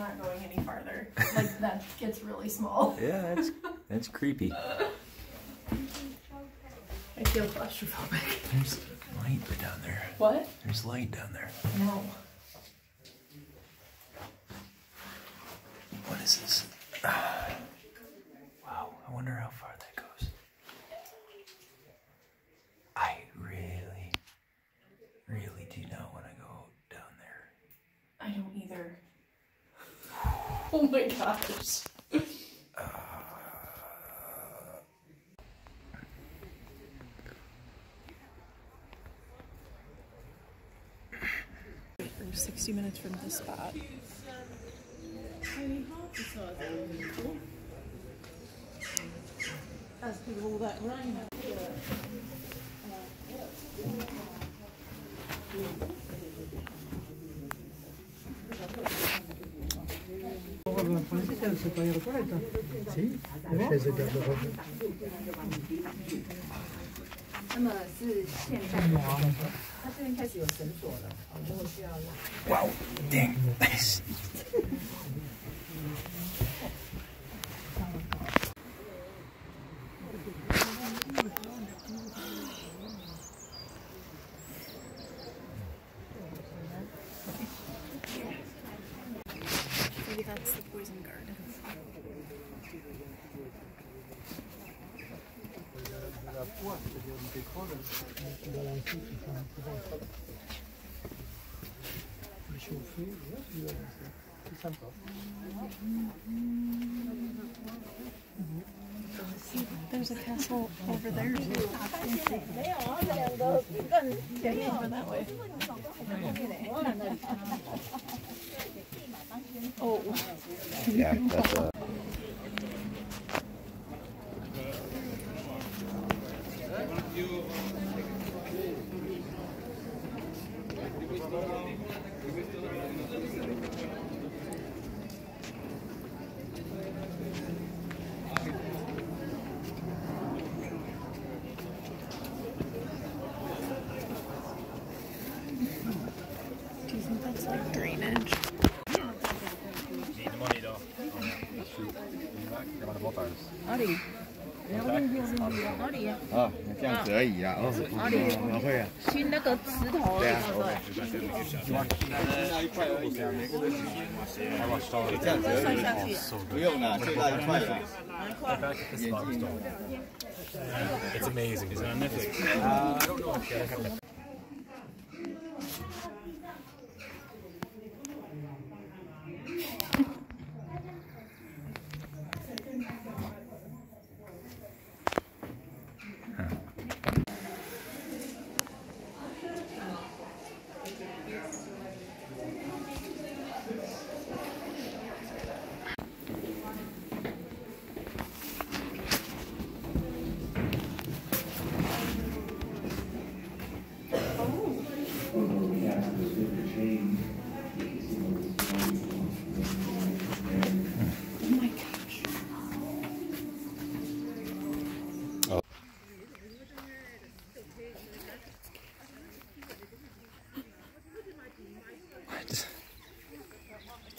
I'm, not going any farther. Like, that gets really small. Yeah, that's that's creepy. I feel claustrophobic. There's light down there. What? There's light down there. No. What is this? Wow, I wonder how far that goes. I really, really do not want to go down there. I don't either. Oh my gosh. We're 60 minutes from this spot. After all that rain. la fase que se paga la cuarenta. Sí, ¿No? es de la cuarenta. 那么是现在，他这边开始有绳索了，我们需要。哇哦，that's the poison garden. Réchauffé, ouais, tu vois, c'est- c'est sympa. There's a castle over there too. Over that way. Oh, Yeah, that's uh 哦，这样子而已啊。哦，我会啊。新那个石头，对啊，对不对？那一块而已啊。这样子而已。不用了，就那一块了。It's amazing.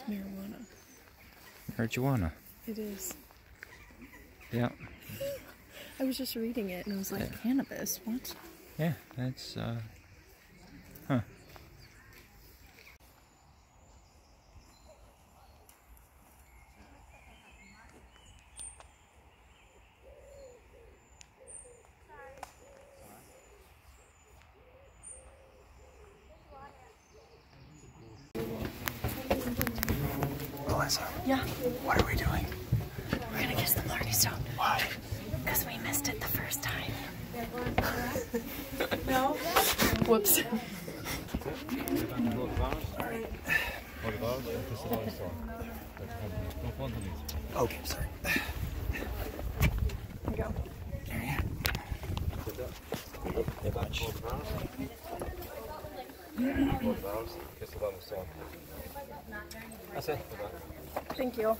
Marijuana. Marijuana. It is. Yeah. I was just reading it and I was like, Yeah. cannabis? What? Yeah, that's uh huh. Yeah. what are we doing? We're gonna kiss the Blarney Stone. Why? Because we missed it the first time. no. Whoops. Har du varv? Festivalsal. De får inte. Okay, sorry. Here you go. They bunch. Festivalsal. That's it. Thank you.